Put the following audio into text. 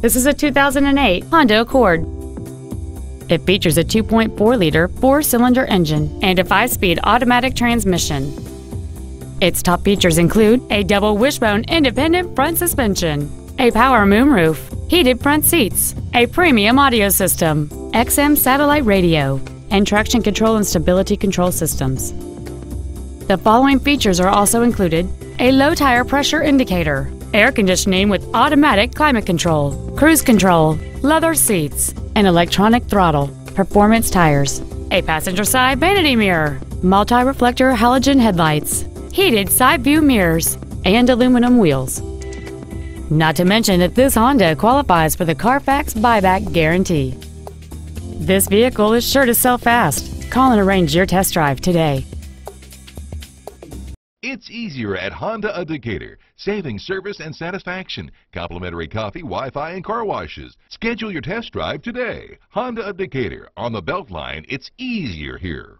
This is a 2008 Honda Accord. It features a 2.4-liter four-cylinder engine and a five-speed automatic transmission. Its top features include a double wishbone independent front suspension, a power moonroof, heated front seats, a premium audio system, XM satellite radio, and traction control and stability control systems. The following features are also included a low tire pressure indicator, air conditioning with automatic climate control, cruise control, leather seats, an electronic throttle, performance tires, a passenger side vanity mirror, multi-reflector halogen headlights, heated side view mirrors, and aluminum wheels. Not to mention that this Honda qualifies for the Carfax buyback guarantee. This vehicle is sure to sell fast. Call and arrange your test drive today. It's easier at Honda of Decatur, saving service and satisfaction, complimentary coffee, Wi-Fi, and car washes. Schedule your test drive today. Honda of Decatur, on the Beltline, it's easier here.